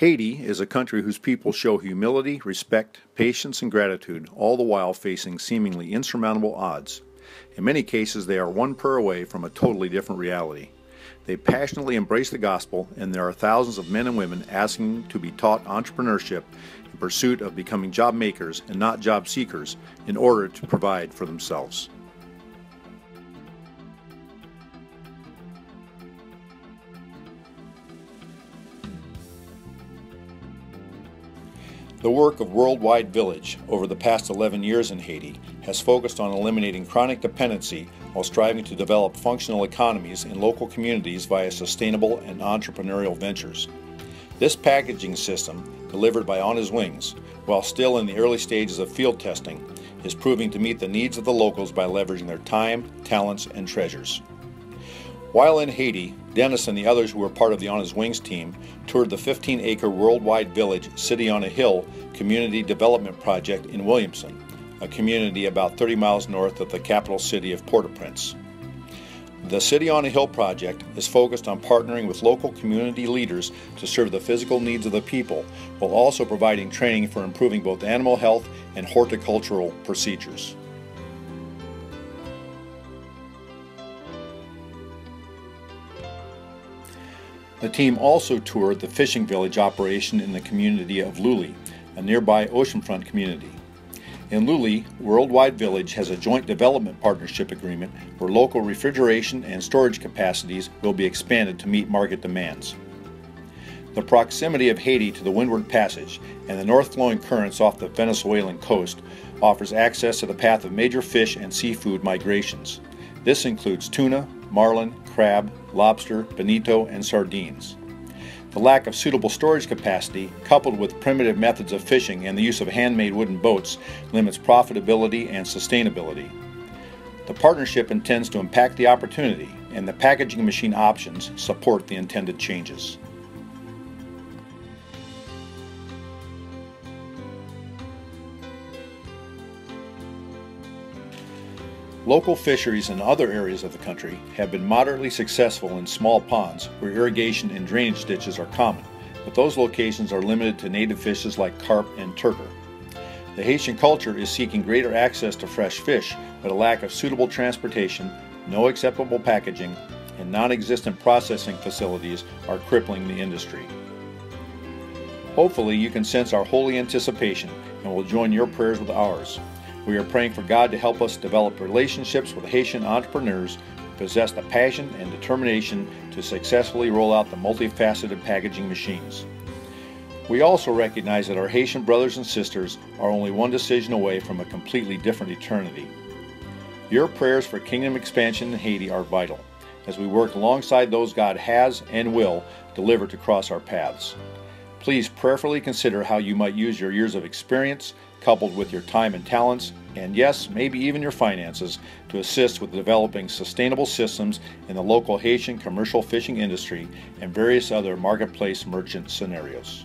Haiti is a country whose people show humility, respect, patience, and gratitude, all the while facing seemingly insurmountable odds. In many cases, they are one prayer away from a totally different reality. They passionately embrace the gospel, and there are thousands of men and women asking to be taught entrepreneurship in pursuit of becoming job makers and not job seekers in order to provide for themselves. The work of Worldwide Village over the past 11 years in Haiti has focused on eliminating chronic dependency while striving to develop functional economies in local communities via sustainable and entrepreneurial ventures. This packaging system, delivered by On His Wings, while still in the early stages of field testing, is proving to meet the needs of the locals by leveraging their time, talents, and treasures. While in Haiti, Dennis and the others who were part of the On His Wings team toured the 15 acre worldwide village City on a Hill Community Development Project in Williamson, a community about 30 miles north of the capital city of Port au Prince. The City on a Hill project is focused on partnering with local community leaders to serve the physical needs of the people while also providing training for improving both animal health and horticultural procedures. The team also toured the fishing village operation in the community of Luly, a nearby oceanfront community. In Luly, Worldwide Village has a joint development partnership agreement where local refrigeration and storage capacities will be expanded to meet market demands. The proximity of Haiti to the Windward Passage and the north flowing currents off the Venezuelan coast offers access to the path of major fish and seafood migrations. This includes tuna, marlin, crab, lobster, bonito, and sardines. The lack of suitable storage capacity, coupled with primitive methods of fishing and the use of handmade wooden boats, limits profitability and sustainability. The partnership intends to impact the opportunity, and the packaging machine options support the intended changes. Local fisheries in other areas of the country have been moderately successful in small ponds where irrigation and drainage ditches are common, but those locations are limited to native fishes like carp and turtle. The Haitian culture is seeking greater access to fresh fish, but a lack of suitable transportation, no acceptable packaging, and non existent processing facilities are crippling the industry. Hopefully, you can sense our holy anticipation and will join your prayers with ours. We are praying for God to help us develop relationships with Haitian entrepreneurs who possess the passion and determination to successfully roll out the multifaceted packaging machines. We also recognize that our Haitian brothers and sisters are only one decision away from a completely different eternity. Your prayers for kingdom expansion in Haiti are vital as we work alongside those God has and will deliver to cross our paths. Please prayerfully consider how you might use your years of experience, coupled with your time and talents, and yes, maybe even your finances, to assist with developing sustainable systems in the local Haitian commercial fishing industry and various other marketplace merchant scenarios.